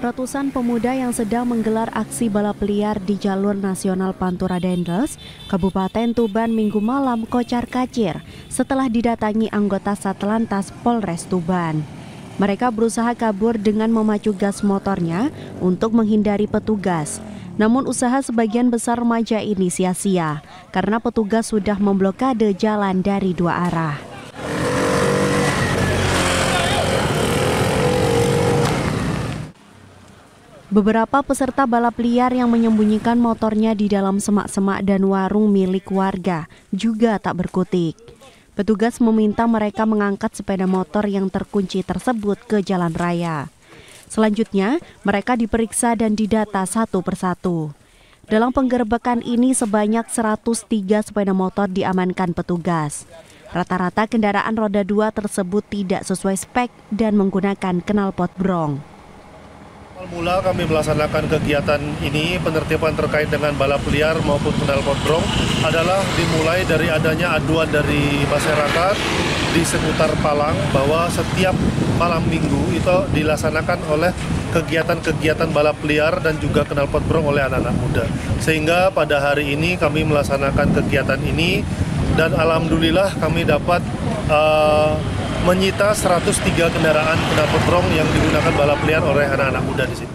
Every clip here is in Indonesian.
Ratusan pemuda yang sedang menggelar aksi balap liar di jalur nasional Pantura Dendels, Kabupaten Tuban minggu malam kocar kacir setelah didatangi anggota Satlantas Polres Tuban. Mereka berusaha kabur dengan memacu gas motornya untuk menghindari petugas. Namun usaha sebagian besar remaja ini sia-sia karena petugas sudah memblokade jalan dari dua arah. Beberapa peserta balap liar yang menyembunyikan motornya di dalam semak-semak dan warung milik warga juga tak berkutik. Petugas meminta mereka mengangkat sepeda motor yang terkunci tersebut ke jalan raya. Selanjutnya, mereka diperiksa dan didata satu persatu. Dalam penggerbekan ini sebanyak 103 sepeda motor diamankan petugas. Rata-rata kendaraan roda dua tersebut tidak sesuai spek dan menggunakan knalpot brong. Mula kami melaksanakan kegiatan ini penertiban terkait dengan balap liar maupun knalpot brong adalah dimulai dari adanya aduan dari masyarakat di seputar Palang bahwa setiap malam minggu itu dilaksanakan oleh kegiatan-kegiatan balap liar dan juga knalpot brong oleh anak-anak muda. Sehingga pada hari ini kami melaksanakan kegiatan ini dan alhamdulillah kami dapat uh, menyita 103 kendaraan knalpot brong yang digunakan balap liar oleh anak-anak muda di sini.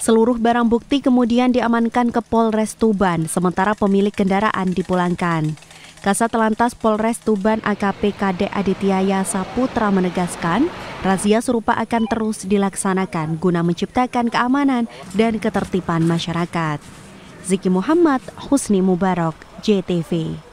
Seluruh barang bukti kemudian diamankan ke Polres Tuban, sementara pemilik kendaraan dipulangkan. Kasat Lantas Polres Tuban AKP KD Adityaya Saputra menegaskan, razia serupa akan terus dilaksanakan guna menciptakan keamanan dan ketertiban masyarakat. Ziki Muhammad, Husni Mubarak, JTV.